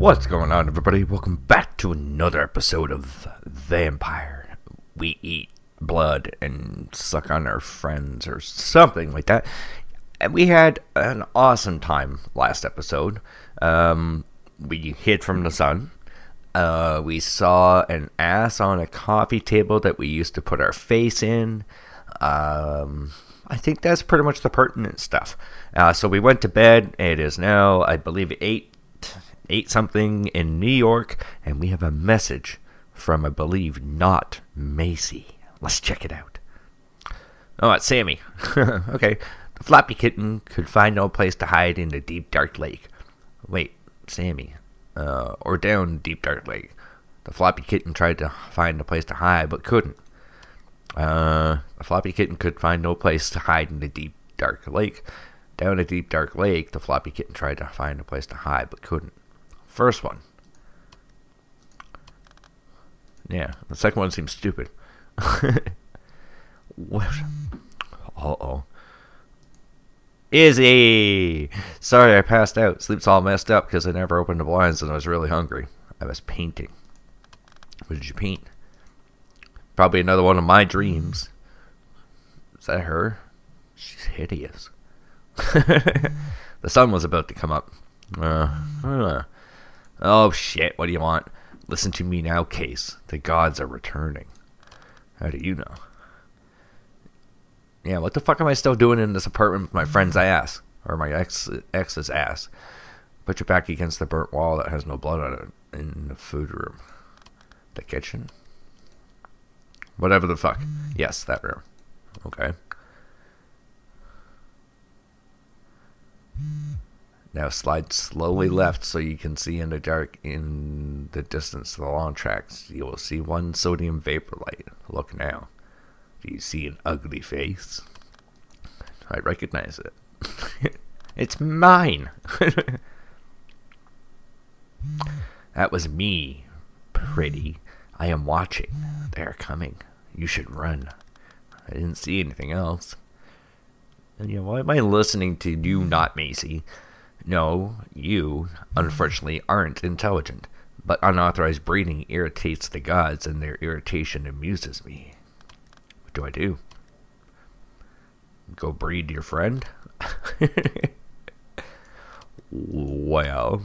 What's going on, everybody? Welcome back to another episode of Vampire. We eat blood and suck on our friends, or something like that. And we had an awesome time last episode. Um, we hid from the sun. Uh, we saw an ass on a coffee table that we used to put our face in. Um, I think that's pretty much the pertinent stuff. Uh, so we went to bed. It is now, I believe, eight eight something in New York, and we have a message from, I believe, not Macy. Let's check it out. Oh, it's Sammy. okay. The floppy kitten could find no place to hide in the deep dark lake. Wait, Sammy. Uh, or down deep dark lake. The floppy kitten tried to find a place to hide, but couldn't. Uh, the floppy kitten could find no place to hide in the deep dark lake. Down a deep dark lake, the floppy kitten tried to find a place to hide, but couldn't. First one. Yeah, the second one seems stupid. what? Uh oh. Izzy! Sorry, I passed out. Sleep's all messed up because I never opened the blinds and I was really hungry. I was painting. What did you paint? Probably another one of my dreams. Is that her? She's hideous. the sun was about to come up. Uh, oh shit, what do you want? Listen to me now, Case. The gods are returning. How do you know? Yeah, what the fuck am I still doing in this apartment with my friend's I ass? Or my ex ex's ass? Put your back against the burnt wall that has no blood on it in the food room. The kitchen? Whatever the fuck. Yes, that room. Okay. Now slide slowly mm-hmm. left so you can see in the dark in the distance the long tracks. You will see one sodium vapor light. Look now. Do you see an ugly face? I recognize it. it's mine. that was me, pretty. I am watching. They are coming. You should run. I didn't see anything else. And you know, why am I listening to you, not Macy? No, you, unfortunately, aren't intelligent, but unauthorized breeding irritates the gods, and their irritation amuses me. What do I do? Go breed your friend? well,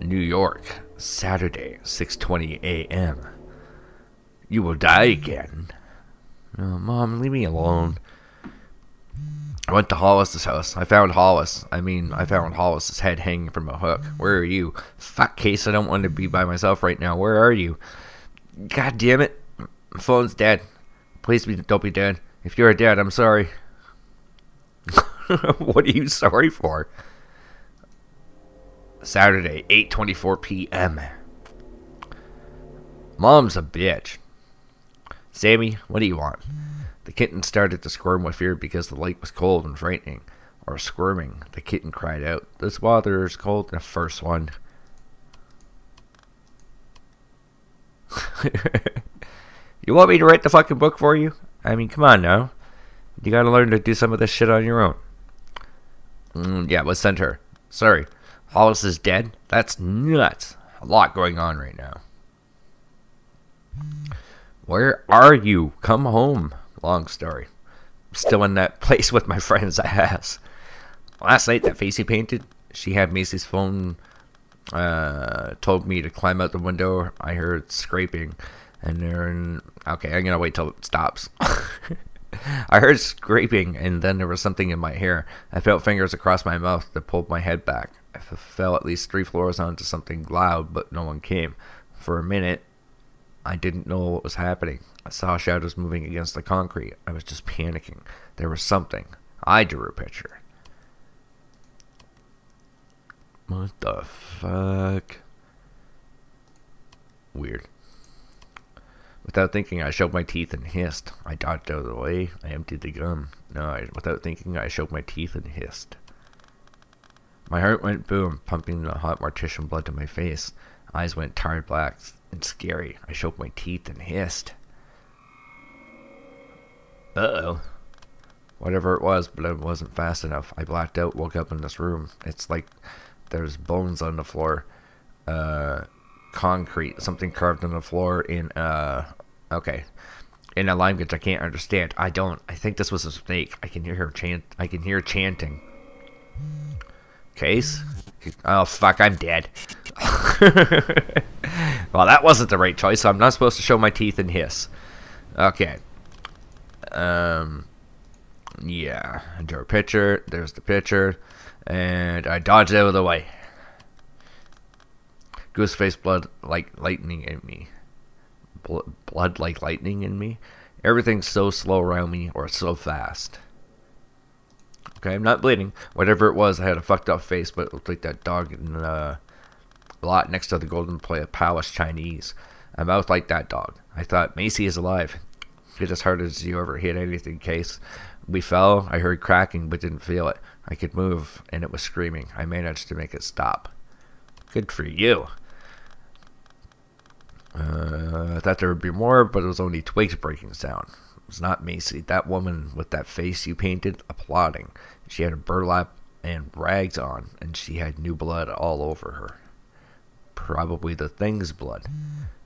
New York, Saturday, 6:20 a.m. You will die again. Oh, Mom, leave me alone. I went to Hollis's house. I found Hollis. I mean, I found Hollis's head hanging from a hook. Where are you? Fuck case, I don't want to be by myself right now. Where are you? God damn it. My phone's dead. Please be, don't be dead. If you're dead, I'm sorry. what are you sorry for? Saturday, 8:24 p.m. Mom's a bitch. Sammy, what do you want? The kitten started to squirm with fear because the lake was cold and frightening. Or squirming, the kitten cried out, This water is cold. The first one. you want me to write the fucking book for you? I mean, come on now. You gotta learn to do some of this shit on your own. Mm, yeah, let's send her. Sorry. Hollis is dead? That's nuts. A lot going on right now. Where are you? Come home. Long story. Still in that place with my friend's I ass. Last night, that face he painted, she had Macy's phone, uh, told me to climb out the window. I heard scraping, and then, okay, I'm gonna wait till it stops. I heard scraping, and then there was something in my hair. I felt fingers across my mouth that pulled my head back. I fell at least three floors onto something loud, but no one came. For a minute, I didn't know what was happening. I saw shadows moving against the concrete. I was just panicking. There was something. I drew a picture. What the fuck? Weird. Without thinking, I showed my teeth and hissed. I dodged out of the way. I emptied the gun. No, I, without thinking, I showed my teeth and hissed. My heart went boom, pumping the hot mortician blood to my face. Eyes went tired black and scary. I showed my teeth and hissed. Uh-oh. Whatever it was, but it wasn't fast enough. I blacked out, woke up in this room. It's like there's bones on the floor. Uh, concrete, something carved on the floor in, uh, okay. In a language I can't understand. I don't. I think this was a snake. I can hear her chant. I can hear chanting. Case? Oh, fuck, I'm dead. well, that wasn't the right choice, so I'm not supposed to show my teeth and hiss. Okay. Um, yeah. I drew a picture. There's the picture. And I dodged out of the way. Gooseface blood like lightning in me. blood like lightning in me. Everything's so slow around me or so fast. Okay, I'm not bleeding. Whatever it was, I had a fucked up face, but it looked like that dog in the lot next to the Golden Play of Palace Chinese. A mouth like that dog. I thought, Macy is alive. Hit as hard as you ever hit anything, Case. We fell. I heard cracking, but didn't feel it. I could move, and it was screaming. I managed to make it stop. Good for you. Uh, I thought there would be more, but it was only twigs breaking sound. It was not Macy. That woman with that face you painted, applauding. She had a burlap and rags on, and she had new blood all over her. Probably the thing's blood.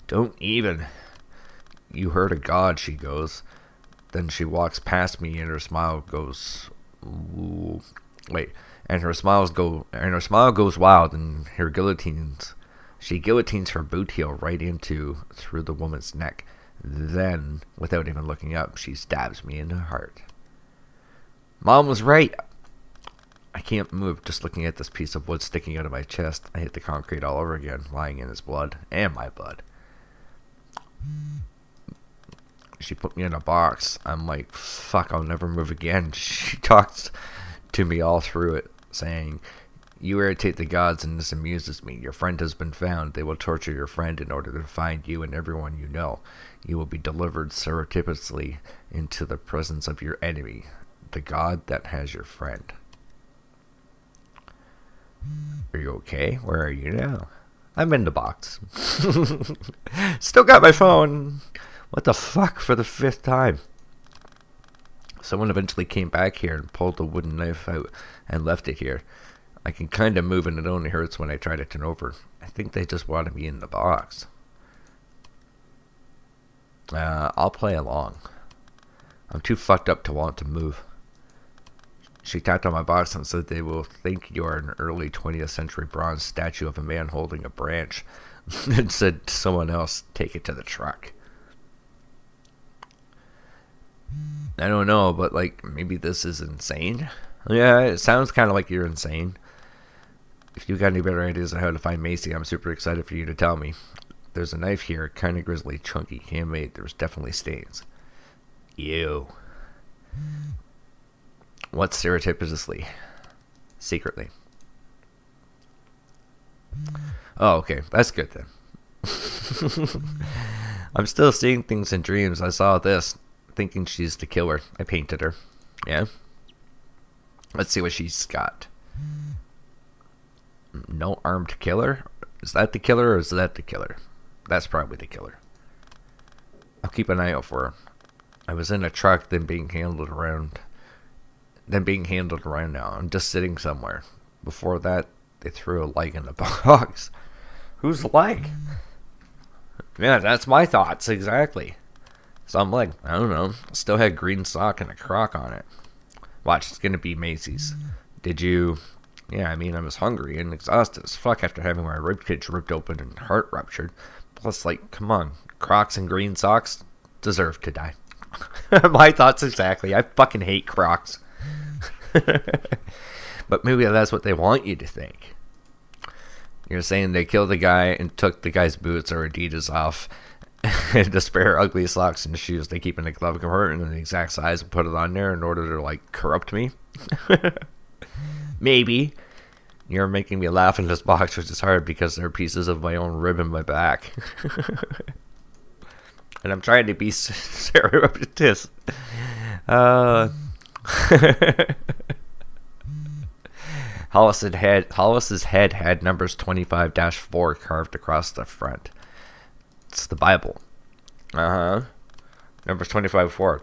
Don't even. You heard a god, she goes. Then she walks past me and her smile goes Ooh. wait. And her smiles go and her smile goes wild and her guillotines she guillotines her boot heel right into through the woman's neck. Then, without even looking up, she stabs me in the heart. Mom was right. I can't move just looking at this piece of wood sticking out of my chest. I hit the concrete all over again, lying in his blood and my blood. She put me in a box. I'm like, fuck, I'll never move again. She talks to me all through it, saying, You irritate the gods and this amuses me. Your friend has been found. They will torture your friend in order to find you and everyone you know. You will be delivered surreptitiously into the presence of your enemy, the god that has your friend. Are you okay? Where are you now? I'm in the box. Still got my phone. What the fuck for the fifth time? Someone eventually came back here and pulled the wooden knife out and left it here. I can kind of move and it only hurts when I try to turn over. I think they just wanted me in the box. Uh, I'll play along. I'm too fucked up to want to move. She tapped on my box and said they will think you are an early 20th century bronze statue of a man holding a branch. and said someone else, take it to the truck. I don't know, but like maybe this is insane. Yeah, it sounds kind of like you're insane. If you got any better ideas on how to find Macy, I'm super excited for you to tell me. There's a knife here, kind of grizzly, chunky, handmade. There's definitely stains. Ew. What's surreptitiously? Secretly. Oh, okay. That's good then. I'm still seeing things in dreams. I saw this thinking she's the killer. I painted her. Yeah. Let's see what she's got. No armed killer? Is that the killer or is that the killer? That's probably the killer. I'll keep an eye out for her. I was in a truck, then being handled around. Then being handled around now. I'm just sitting somewhere. Before that, they threw a leg in the box. Whose leg? Yeah, that's my thoughts, exactly. So I'm like, I don't know. Still had green sock and a crock on it. Watch, it's gonna be Macy's. Did you? Yeah, I mean, I was hungry and exhausted as fuck after having my ribcage ripped open and heart ruptured. Plus, like, come on, Crocs and green socks deserve to die. my thoughts exactly. I fucking hate Crocs. but maybe that's what they want you to think. You're saying they killed the guy and took the guy's boots or Adidas off the spare ugly socks and shoes they keep in the glove compartment in the exact size and put it on there in order to like corrupt me. Maybe. You're making me laugh in this box, which is hard because there are pieces of my own rib in my back. and I'm trying to be surreptitious. Uh, Hollis's head, Hollis's head had numbers 25-4 carved across the front. It's the Bible. Uh huh. Numbers 25 4.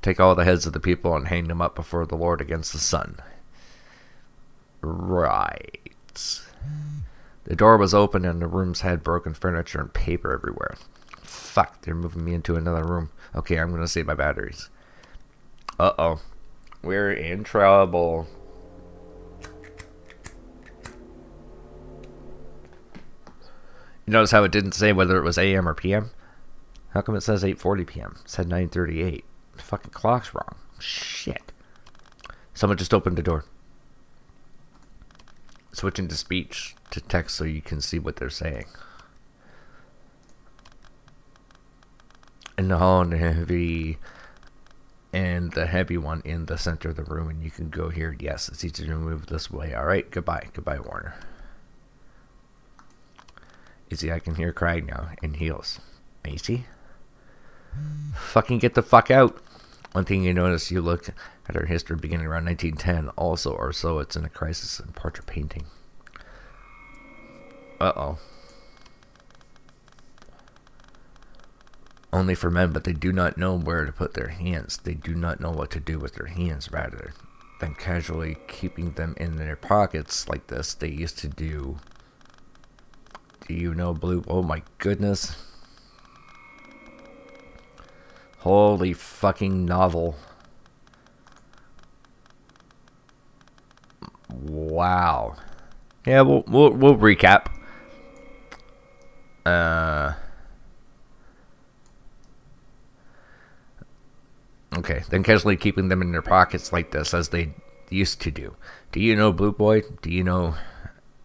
Take all the heads of the people and hang them up before the Lord against the sun. Right. The door was open and the rooms had broken furniture and paper everywhere. Fuck, they're moving me into another room. Okay, I'm gonna save my batteries. Uh oh. We're in trouble. You notice how it didn't say whether it was AM or PM? How come it says 8:40 p.m.? It said 9:38. The fucking clock's wrong. Shit. Someone just opened the door. Switching to speech to text so you can see what they're saying. And the heavy the heavy one in the center of the room and you can go here. Yes, it's easy to move this way. Alright, goodbye. Goodbye, Warner. Izzy, I can hear crying now and heels. Macy? Fucking get the fuck out. One thing you notice, you look at her history beginning around 1910, also or so it's in a crisis in portrait painting. Uh Only for men, but they do not know where to put their hands. They do not know what to do with their hands, rather than casually keeping them in their pockets like this. They used to do do you know Blue? Oh my goodness. Holy fucking novel. Wow. Yeah, we'll we'll, we'll recap. Uh. Okay, then casually keeping them in their pockets like this as they used to do. Do you know Blue Boy? Do you know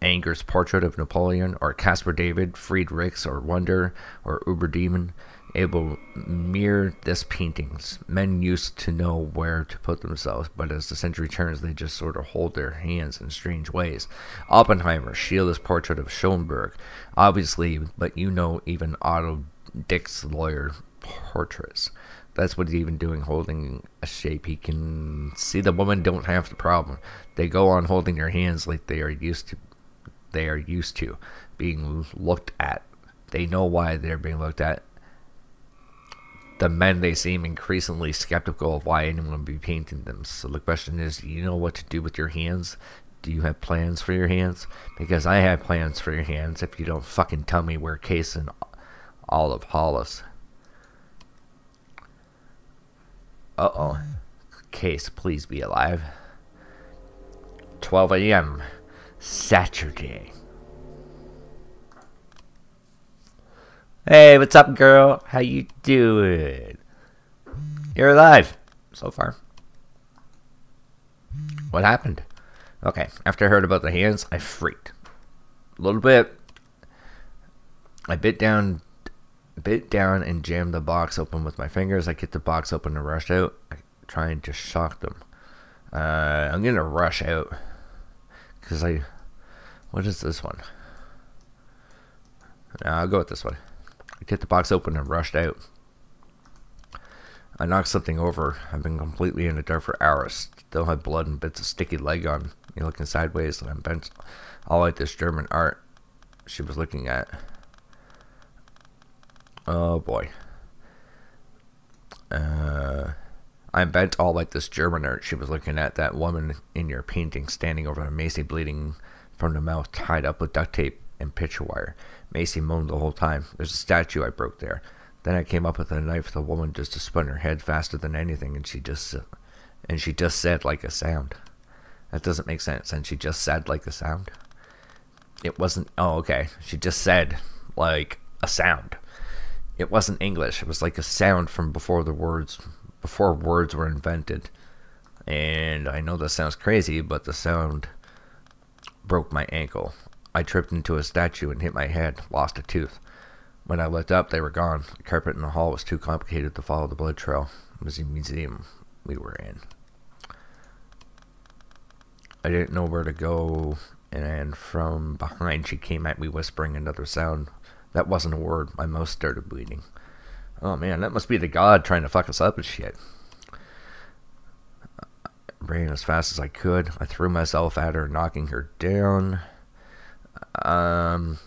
Ingres's portrait of Napoleon, or Caspar David, Friedrich's, or Wonder, or Uberdemon, able mirror this paintings. Men used to know where to put themselves, but as the century turns, they just sort of hold their hands in strange ways. Oppenheimer, Schiele's portrait of Schoenberg, obviously, but you know even Otto Dix's lawyer portraits. That's what he's even doing, holding a shape. He can see the women don't have the problem. They go on holding their hands like they are used to they are used to being looked at. They know why they're being looked at. The men, they seem increasingly skeptical of why anyone would be painting them. So the question is, do you know what to do with your hands? Do you have plans for your hands? Because I have plans for your hands if you don't fucking tell me where Case and Olive Hollis. Uh oh. Case, please be alive. 12 a.m. Saturday. Hey, what's up, girl? How you doing? You're alive so far. What happened? Okay, after I heard about the hands, I freaked. A little bit. I bit down bit down and jammed the box open with my fingers. I get the box open and rush out, trying to shock them. Uh, I'm gonna rush out because I what is this one? No, I'll go with this one. I get the box open and rushed out. I knocked something over. I've been completely in the dark for hours. Still have blood and bits of sticky leg on me looking sideways and I'm bent all like this German art she was looking at. Oh boy. Uh, I'm bent all like this German art she was looking at. That woman in your painting standing over Macy bleeding from the mouth tied up with duct tape and picture wire. Macy moaned the whole time. There's a statue I broke there. Then I came up with a knife. The woman just to spun her head faster than anything, and she just and she just said like a sound. That doesn't make sense. And she just said like a sound. It wasn't. Oh, okay. She just said like a sound. It wasn't English. It was like a sound from before the words before words were invented. And I know this sounds crazy, but the sound broke my ankle. I tripped into a statue and hit my head, lost a tooth. When I looked up, they were gone. The carpet in the hall was too complicated to follow the blood trail. It was a museum we were in. I didn't know where to go, and from behind she came at me whispering another sound. That wasn't a word. My mouth started bleeding. Oh man, that must be the god trying to fuck us up and shit ran as fast as I could. I threw myself at her, knocking her down. Um,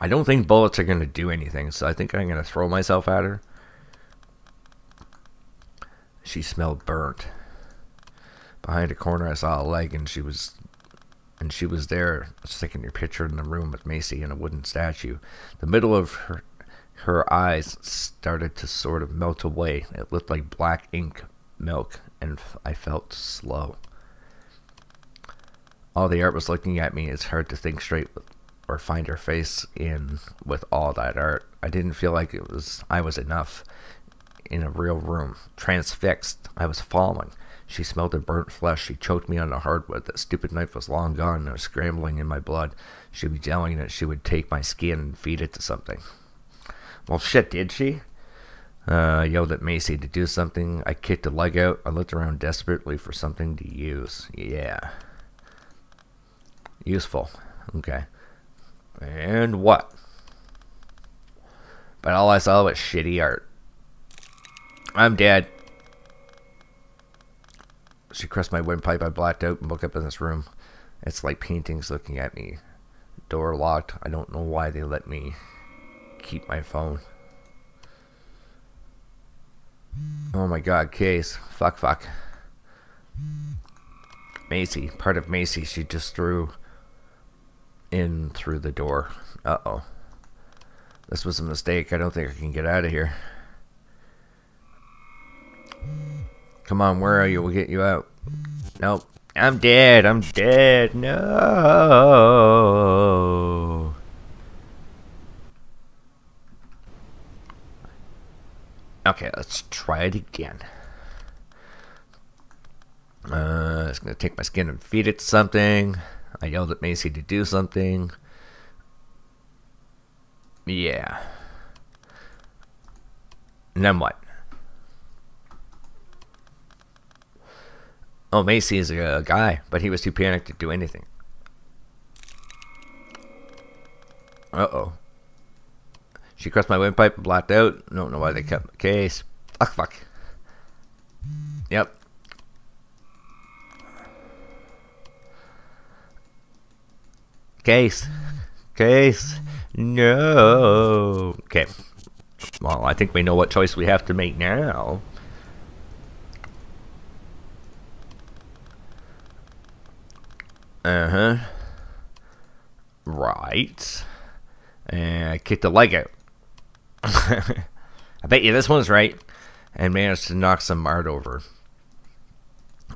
I don't think bullets are going to do anything, so I think I'm going to throw myself at her. She smelled burnt. Behind a corner, I saw a leg, and she was, and she was there, sticking your picture in the room with Macy in a wooden statue. The middle of her, her eyes started to sort of melt away. It looked like black ink milk, and I felt slow. All the art was looking at me. It's hard to think straight or find her face in with all that art. I didn't feel like it was I was enough in a real room. Transfixed, I was falling. She smelled of burnt flesh. She choked me on the hardwood. That stupid knife was long gone and was scrambling in my blood. She was yelling that she would take my skin and feed it to something. Well, shit, did she? Uh, I yelled at Macy to do something. I kicked a leg out. I looked around desperately for something to use. Yeah. Useful. Okay. And what? But all I saw was shitty art. I'm dead. She crushed my windpipe. I blacked out and woke up in this room. It's like paintings looking at me. Door locked. I don't know why they let me keep my phone. Oh my god, case. Fuck, fuck. Macy. Part of Macy she just threw in through the door. Uh-oh. This was a mistake. I don't think I can get out of here. Come on, where are you? We'll get you out. Nope. I'm dead. I'm dead. No. Okay, let's try it again. Uh, it's gonna take my skin and feed it something. I yelled at Macy to do something. Yeah. And then what? Oh, Macy is a, uh, guy, but he was too panicked to do anything. Uh-oh. She crushed my windpipe and blacked out. Don't know why they kept the case. Fuck, fuck. Yep. Case. Case. No. Okay. Well, I think we know what choice we have to make now. Uh-huh. Right. And I kicked the leg out. I bet you this one's right. And managed to knock some art over.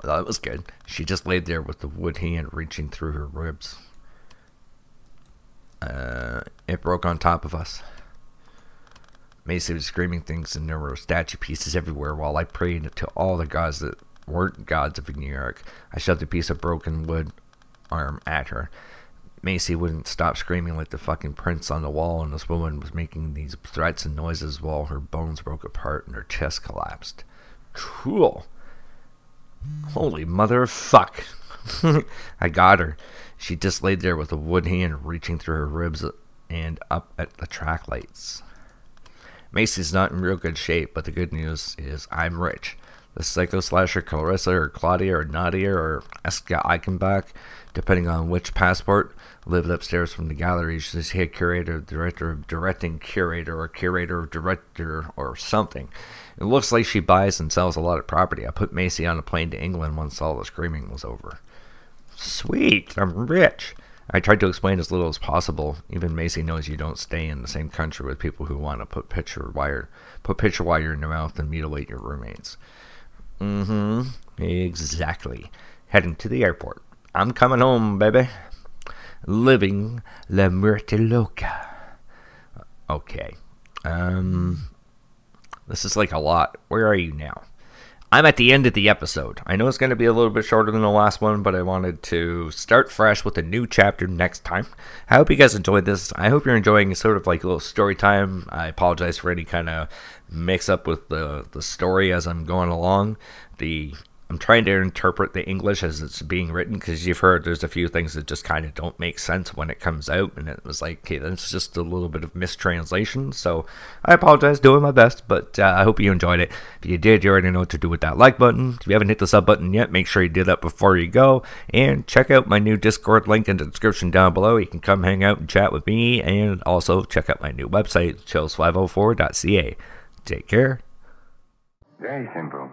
That was good. She just laid there with the wood hand reaching through her ribs. Uh, it broke on top of us. Macy was screaming things, and there were statue pieces everywhere while I prayed to all the gods that weren't gods of New York. I shoved a piece of broken wood arm at her. Macy wouldn't stop screaming like the fucking prince on the wall, and this woman was making these threats and noises while her bones broke apart and her chest collapsed. Cool. Holy mother fuck. I got her. She just laid there with a wood hand reaching through her ribs and up at the track lights. Macy's not in real good shape, but the good news is I'm rich. The psycho slasher Clarissa or Claudia or Nadia or Eska Eichenbach, depending on which passport, lived upstairs from the gallery. She's head curator, director of directing curator, or curator of director, or something. It looks like she buys and sells a lot of property. I put Macy on a plane to England once all the screaming was over. Sweet, I'm rich. I tried to explain as little as possible. Even Macy knows you don't stay in the same country with people who want to put picture wire, put picture wire in your mouth and mutilate your roommates. Mm-hmm. Exactly. Heading to the airport. I'm coming home, baby. Living la muerte loca. Okay. Um, this is like a lot. Where are you now? I'm at the end of the episode. I know it's going to be a little bit shorter than the last one, but I wanted to start fresh with a new chapter next time. I hope you guys enjoyed this. I hope you're enjoying sort of like a little story time. I apologize for any kind of mix up with the, the story as I'm going along. The I'm trying to interpret the English as it's being written because you've heard there's a few things that just kind of don't make sense when it comes out, and it was like, okay, that's just a little bit of mistranslation. So I apologize, doing my best, but uh, I hope you enjoyed it. If you did, you already know what to do with that like button. If you haven't hit the sub button yet, make sure you do that before you go, and check out my new Discord link in the description down below. You can come hang out and chat with me, and also check out my new website, chills504.ca. Take care. Very simple.